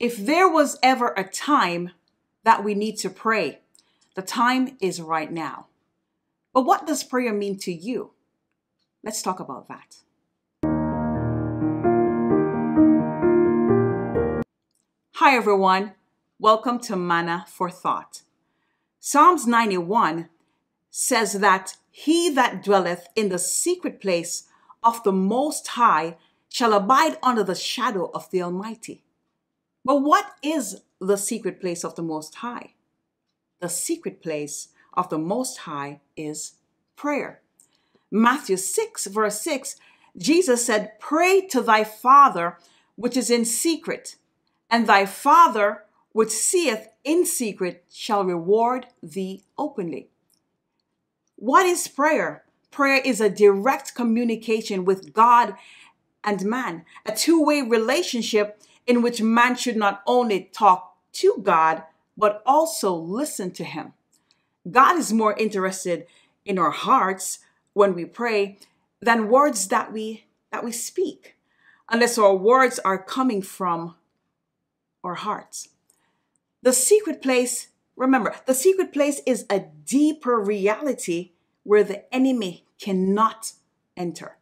If there was ever a time that we need to pray, the time is right now. But what does prayer mean to you? Let's talk about that. Hi, everyone. Welcome to Manna for Thought. Psalms 91 says that he that dwelleth in the secret place of the Most High shall abide under the shadow of the Almighty. But what is the secret place of the Most High? The secret place of the Most High is prayer. Matthew 6, verse 6, Jesus said, Pray to thy Father which is in secret, and thy Father which seeth in secret shall reward thee openly. What is prayer? Prayer is a direct communication with God and man, a two way relationship in which man should not only talk to God, but also listen to him. God is more interested in our hearts when we pray than words that we that we speak unless our words are coming from our hearts. The secret place remember the secret place is a deeper reality where the enemy cannot enter.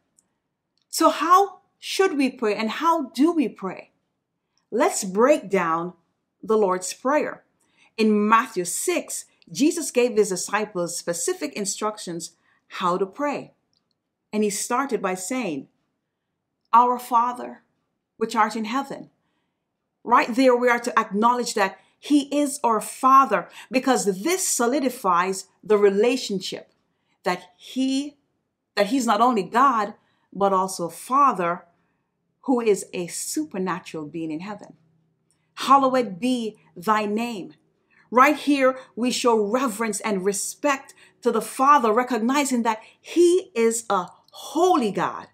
So how should we pray and how do we pray let's break down the lord's prayer in matthew 6 jesus gave his disciples specific instructions how to pray. And he started by saying, Our Father, which art in heaven. Right there, we are to acknowledge that he is our Father because this solidifies the relationship that he that he's not only God but also Father who is a supernatural being in heaven. Hallowed be thy name. Right here, we show reverence and respect to the Father, recognizing that He is a holy God.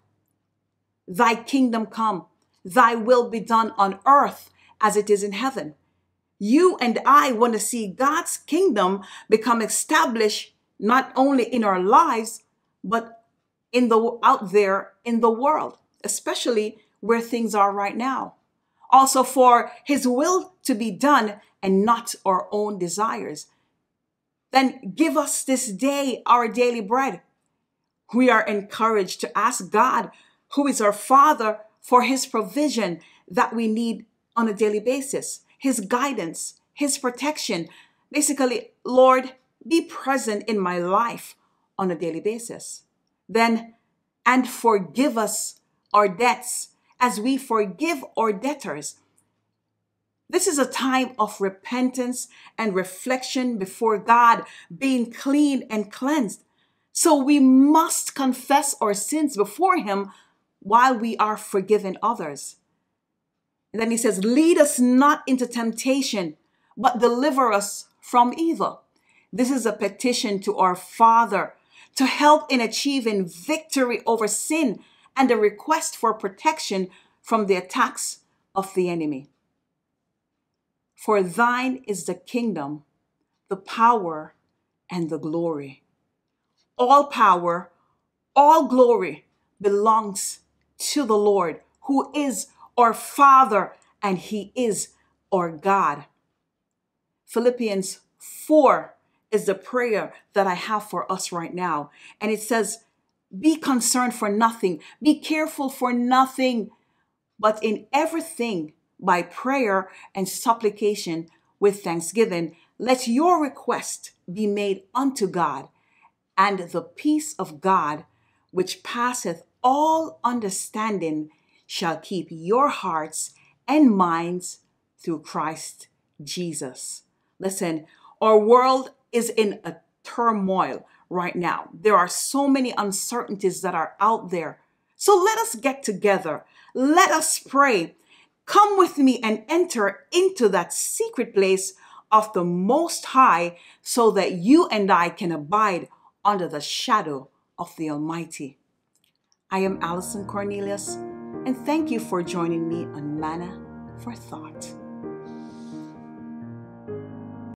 Thy kingdom come, thy will be done on earth as it is in heaven. You and I want to see God's kingdom become established not only in our lives, but in the out there in the world, especially where things are right now. Also for his will to be done and not our own desires. Then give us this day our daily bread. We are encouraged to ask God, who is our Father, for his provision that we need on a daily basis, his guidance, his protection. Basically, Lord, be present in my life on a daily basis. Then, and forgive us our debts as we forgive our debtors this is a time of repentance and reflection before God, being clean and cleansed. So we must confess our sins before Him while we are forgiving others. And then He says, Lead us not into temptation, but deliver us from evil. This is a petition to our Father to help in achieving victory over sin and a request for protection from the attacks of the enemy. For thine is the kingdom, the power, and the glory. All power, all glory belongs to the Lord, who is our Father and He is our God. Philippians 4 is the prayer that I have for us right now. And it says, Be concerned for nothing, be careful for nothing, but in everything by prayer and supplication with thanksgiving, let your request be made unto God, and the peace of God, which passeth all understanding, shall keep your hearts and minds through Christ Jesus. Listen, our world is in a turmoil right now. There are so many uncertainties that are out there. So let us get together. Let us pray Come with me and enter into that secret place of the Most High so that you and I can abide under the shadow of the Almighty. I am Allison Cornelius, and thank you for joining me on Manna for Thought.